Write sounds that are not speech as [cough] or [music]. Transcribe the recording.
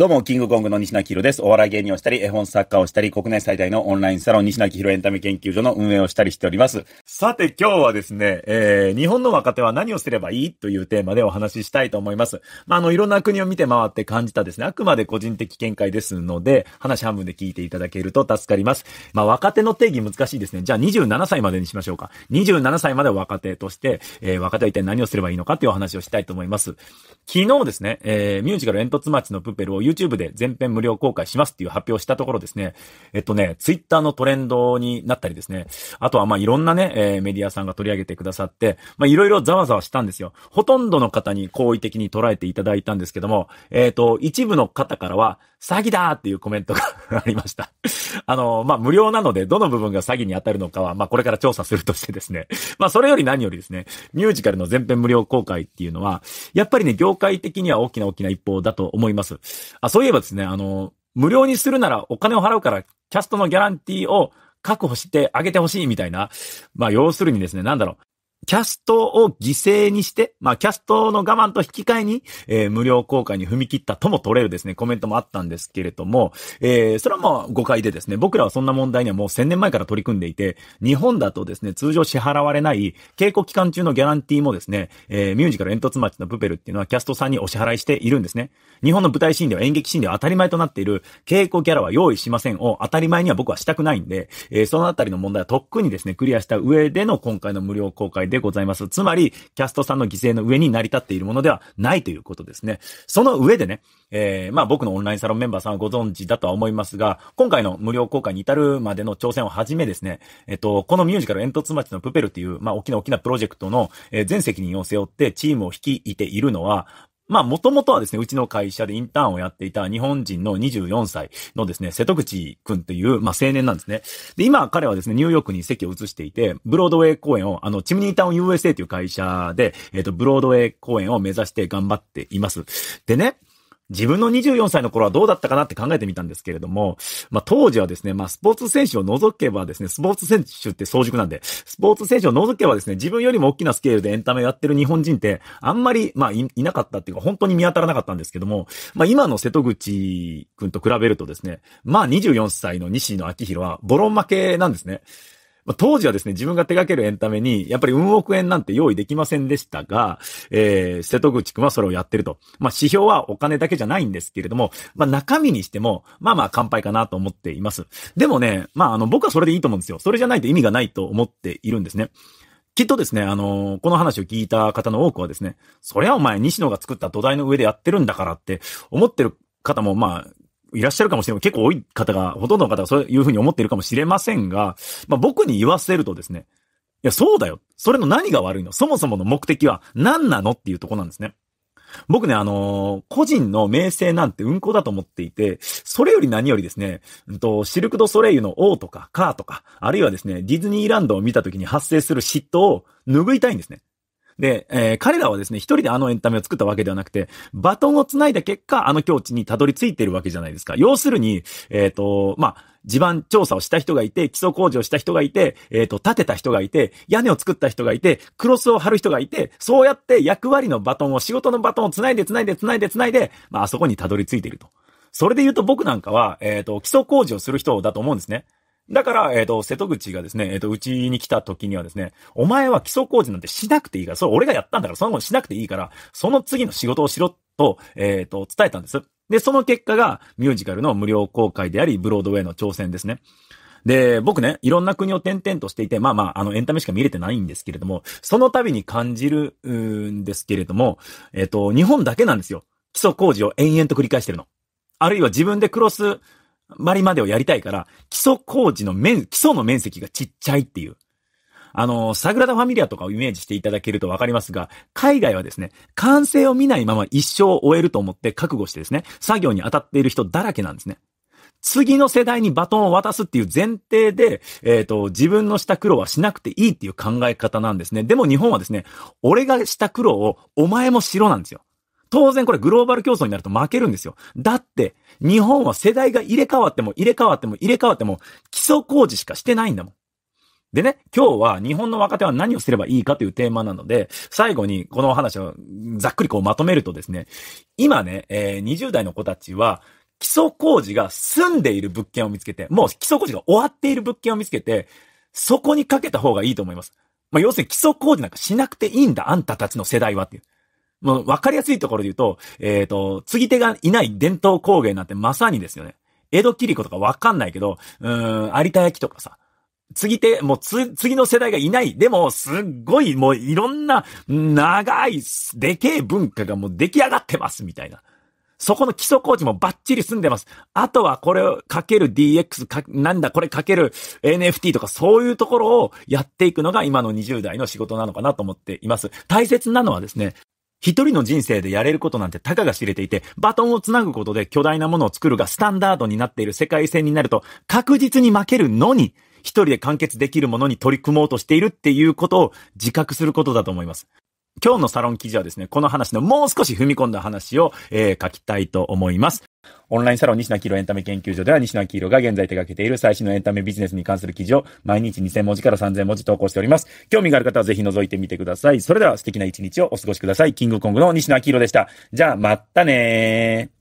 どうも、キングコングの西中宏です。お笑い芸人をしたり、絵本作家をしたり、国内最大のオンラインサロン西中宏エンタメ研究所の運営をしたりしております。さて、今日はですね、えー、日本の若手は何をすればいいというテーマでお話ししたいと思います。まあ、あの、いろんな国を見て回って感じたですね、あくまで個人的見解ですので、話半分で聞いていただけると助かります。まあ、若手の定義難しいですね。じゃあ、27歳までにしましょうか。27歳まで若手として、えー、若手は一体何をすればいいのかっていうお話をしたいと思います。昨日ですね、えー、ミュージカル煙突町のプペルを YouTube で全編無料公開しますっていう発表したところですね、えっとね、Twitter のトレンドになったりですね、あとはまあいろんなね、えー、メディアさんが取り上げてくださって、まあいろいろざわざわしたんですよ。ほとんどの方に好意的に捉えていただいたんですけども、えっ、ー、と、一部の方からは、詐欺だっていうコメントが [laughs] ありました。あの、まあ、無料なので、どの部分が詐欺に当たるのかは、まあ、これから調査するとしてですね。まあ、それより何よりですね、ミュージカルの全編無料公開っていうのは、やっぱりね、業界的には大きな大きな一歩だと思います。あ、そういえばですね、あの、無料にするならお金を払うから、キャストのギャランティーを確保してあげてほしいみたいな。まあ、要するにですね、なんだろう。キャストを犠牲にして、まあ、キャストの我慢と引き換えに、えー、無料公開に踏み切ったとも取れるですね、コメントもあったんですけれども、えー、それはまあ誤解でですね、僕らはそんな問題にはもう1000年前から取り組んでいて、日本だとですね、通常支払われない稽古期間中のギャランティーもですね、えー、ミュージカル煙突町のプペルっていうのはキャストさんにお支払いしているんですね。日本の舞台シーンでは演劇シーンでは当たり前となっている稽古ギャラは用意しませんを当たり前には僕はしたくないんで、えー、そのあたりの問題はとっくにですね、クリアした上での今回の無料公開でございます。つまり、キャストさんの犠牲の上に成り立っているものではないということですね。その上でね、えー、まあ僕のオンラインサロンメンバーさんはご存知だとは思いますが、今回の無料公開に至るまでの挑戦をはじめですね、えっと、このミュージカル煙突町のプペルっていう、まあ大きな大きなプロジェクトの、全責任を背負ってチームを率いているのは、まあ、もともとはですね、うちの会社でインターンをやっていた日本人の24歳のですね、瀬戸口くんという、まあ、青年なんですね。で、今彼はですね、ニューヨークに席を移していて、ブロードウェイ公演を、あの、チムニータウン USA という会社で、えっ、ー、と、ブロードウェイ公演を目指して頑張っています。でね、自分の24歳の頃はどうだったかなって考えてみたんですけれども、まあ当時はですね、まあスポーツ選手を除けばですね、スポーツ選手って早熟なんで、スポーツ選手を除けばですね、自分よりも大きなスケールでエンタメをやってる日本人って、あんまり、まあいなかったっていうか、本当に見当たらなかったんですけども、まあ今の瀬戸口くんと比べるとですね、まあ24歳の西野昭弘はボロ負けなんですね。まあ、当時はですね、自分が手掛けるエンタメに、やっぱり運億円なんて用意できませんでしたが、えー、瀬戸口くんはそれをやってると。まあ、指標はお金だけじゃないんですけれども、まあ、中身にしても、まあまあ乾杯かなと思っています。でもね、まあ、あの、僕はそれでいいと思うんですよ。それじゃないと意味がないと思っているんですね。きっとですね、あのー、この話を聞いた方の多くはですね、そりゃお前西野が作った土台の上でやってるんだからって思ってる方も、まあ、いらっしゃるかもしれない。結構多い方が、ほとんどの方がそういうふうに思っているかもしれませんが、まあ僕に言わせるとですね、いや、そうだよ。それの何が悪いのそもそもの目的は何なのっていうとこなんですね。僕ね、あのー、個人の名声なんて運行だと思っていて、それより何よりですね、うんと、シルクドソレイユの王とかカーとか、あるいはですね、ディズニーランドを見た時に発生する嫉妬を拭いたいんですね。で、えー、彼らはですね、一人であのエンタメを作ったわけではなくて、バトンを繋いだ結果、あの境地にたどり着いてるわけじゃないですか。要するに、えっ、ー、と、まあ、地盤調査をした人がいて、基礎工事をした人がいて、えっ、ー、と、建てた人がいて、屋根を作った人がいて、クロスを張る人がいて、そうやって役割のバトンを、仕事のバトンを繋いで繋いで繋いで繋いで、まあ、あそこにたどり着いていると。それで言うと僕なんかは、えっ、ー、と、基礎工事をする人だと思うんですね。だから、えっ、ー、と、瀬戸口がですね、えっ、ー、と、うちに来た時にはですね、お前は基礎工事なんてしなくていいから、それ俺がやったんだから、その後しなくていいから、その次の仕事をしろと、えっ、ー、と、伝えたんです。で、その結果が、ミュージカルの無料公開であり、ブロードウェイの挑戦ですね。で、僕ね、いろんな国を転々としていて、まあまあ、あの、エンタメしか見れてないんですけれども、その度に感じるんですけれども、えっ、と、日本だけなんですよ。基礎工事を延々と繰り返してるの。あるいは自分でクロス張りまでをやりたいから、基礎工事の面、基礎の面積がちっちゃいっていう。あの、サグラダ・ファミリアとかをイメージしていただけるとわかりますが、海外はですね、完成を見ないまま一生を終えると思って覚悟してですね、作業に当たっている人だらけなんですね。次の世代にバトンを渡すっていう前提で、えっ、ー、と、自分のした苦労はしなくていいっていう考え方なんですね。でも日本はですね、俺がした苦労をお前もしろなんですよ。当然これグローバル競争になると負けるんですよ。だって、日本は世代が入れ替わっても入れ替わっても入れ替わっても基礎工事しかしてないんだもん。でね、今日は日本の若手は何をすればいいかというテーマなので、最後にこのお話をざっくりこうまとめるとですね、今ね、えー、20代の子たちは、基礎工事が済んでいる物件を見つけて、もう基礎工事が終わっている物件を見つけて、そこにかけた方がいいと思います。まあ、要するに基礎工事なんかしなくていいんだ、あんたたちの世代はっていう。もう分かりやすいところで言うと、えっ、ー、と、継ぎ手がいない伝統工芸なんてまさにですよね。江戸切子とか分かんないけど、うん、有田焼とかさ、次手、もうつ、次の世代がいない。でも、すっごい、もういろんな、長い、でけえ文化がもう出来上がってます、みたいな。そこの基礎工事もバッチリ済んでます。あとはこれをかける DX か、なんだこれかける NFT とかそういうところをやっていくのが今の20代の仕事なのかなと思っています。大切なのはですね、一人の人生でやれることなんてたかが知れていて、バトンをつなぐことで巨大なものを作るがスタンダードになっている世界戦になると確実に負けるのに、一人で完結できるものに取り組もうとしているっていうことを自覚することだと思います。今日のサロン記事はですね、この話のもう少し踏み込んだ話を、えー、書きたいと思います。オンラインサロン西野明宏エンタメ研究所では西野明宏が現在手掛けている最新のエンタメビジネスに関する記事を毎日2000文字から3000文字投稿しております。興味がある方はぜひ覗いてみてください。それでは素敵な一日をお過ごしください。キングコングの西野明宏でした。じゃあ、まったねー。